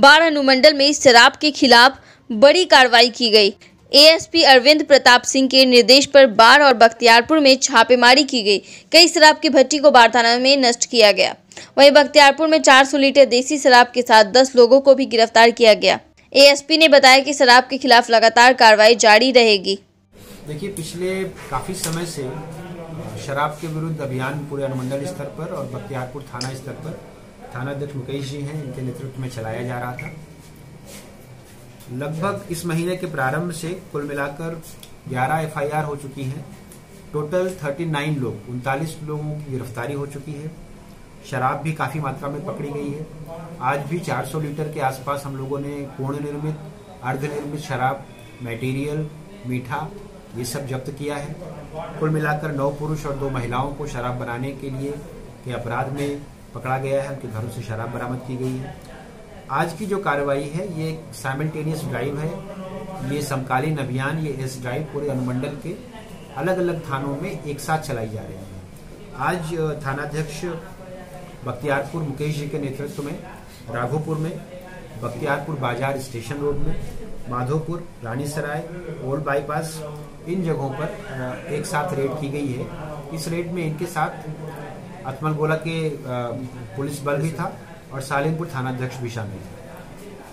बाढ़ अनुमंडल में शराब के खिलाफ बड़ी कार्रवाई की गई। एएसपी अरविंद प्रताप सिंह के निर्देश पर बाढ़ और बख्तियारपुर में छापेमारी की गई। कई शराब की भट्टी को बाढ़ थाना में नष्ट किया गया। वहीं बख्तियारपुर में 400 लीटर देसी शराब के साथ 10 लोगों को भी गिरफ़्तार किया गया। एएसपी ने बताया कि शराब के खिलाफ लगातार कार्रवाई जारी रहेगी। देखिए, पिछले काफ़ी समय से शराब के विरुद्ध अभियान पूरे अनुमंडल स्तर पर और बख्तियारपुर थाना स्तर पर थाना अध्यक्ष मुकेश जी हैं, इनके नेतृत्व में चलाया जा रहा था। लगभग इस महीने के प्रारंभ से कुल मिलाकर 11 एफआईआर हो चुकी हैं। टोटल 39 लोग, उनतालीस लोगों की गिरफ्तारी हो चुकी है। शराब भी काफ़ी मात्रा में पकड़ी गई है। आज भी 400 लीटर के आसपास हम लोगों ने पूर्ण निर्मित अर्धनिर्मित शराब, मटेरियल, मीठा, ये सब जब्त किया है। कुल मिलाकर नौ पुरुष और दो महिलाओं को शराब बनाने के लिए के अपराध में पकड़ा गया है, उनके घरों से शराब बरामद की गई है। आज की जो कार्रवाई है, ये साइमल्टेनियस ड्राइव है। ये समकालीन अभियान, ये एस ड्राइव पूरे अनुमंडल के अलग अलग थानों में एक साथ चलाई जा रही है। आज थानाध्यक्ष बख्तियारपुर मुकेश जी के नेतृत्व में, राघोपुर में, बख्तियारपुर बाज़ार स्टेशन रोड में, माधोपुर, रानीसराय, ओल्ड बाईपास, इन जगहों पर एक साथ रेड की गई है। इस रेड में इनके साथ अतमल गोला के पुलिस बल भी था और सालिमपुर थानाध्यक्ष भी शामिल थे।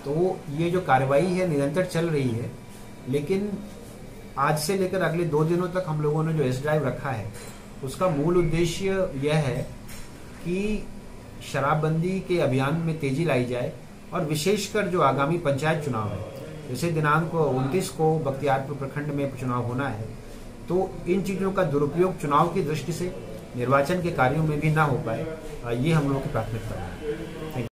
तो ये जो कार्रवाई है, निरंतर चल रही है, लेकिन आज से लेकर अगले दो दिनों तक हम लोगों ने जो एस ड्राइव रखा है, उसका मूल उद्देश्य यह है कि शराबबंदी के अभियान में तेज़ी लाई जाए और विशेषकर जो आगामी पंचायत चुनाव है, जैसे दिनांक उनतीस को बख्तियारपुर प्रखंड में चुनाव होना है तो इन चीज़ों का दुरुपयोग चुनाव की दृष्टि से निर्वाचन के कार्यों में भी ना हो पाए ये हम लोगों की प्राथमिकता है।